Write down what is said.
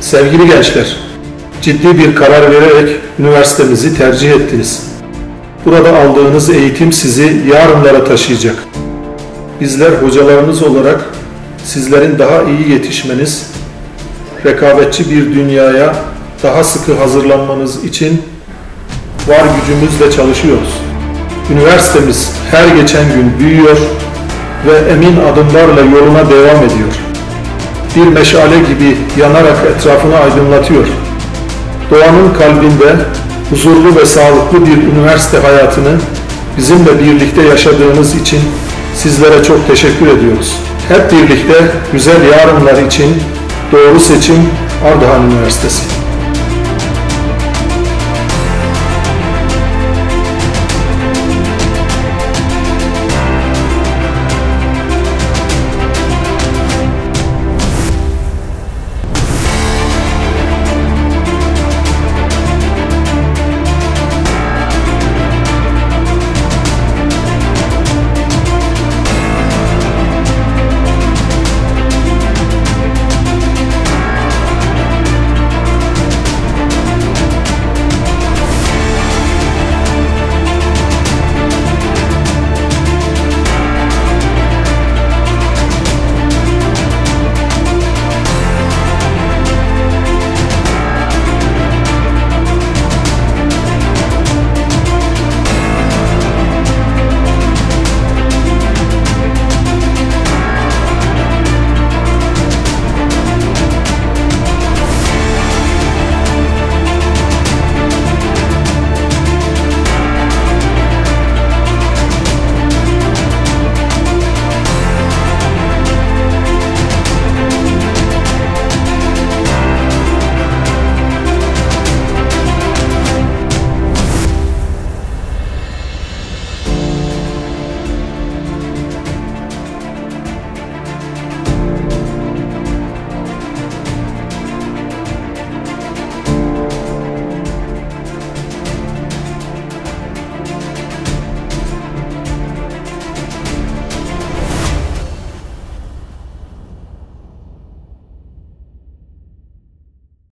Sevgili gençler, ciddi bir karar vererek üniversitemizi tercih ettiniz. Burada aldığınız eğitim sizi yarınlara taşıyacak. Bizler hocalarınız olarak sizlerin daha iyi yetişmeniz, rekabetçi bir dünyaya daha sıkı hazırlanmanız için var gücümüzle çalışıyoruz. Üniversitemiz her geçen gün büyüyor ve emin adımlarla yoluna devam ediyor. Bir meşale gibi yanarak etrafını aydınlatıyor. Doğanın kalbinde huzurlu ve sağlıklı bir üniversite hayatını bizimle birlikte yaşadığınız için sizlere çok teşekkür ediyoruz. Hep birlikte güzel yarınlar için doğru seçim Ardahan Üniversitesi.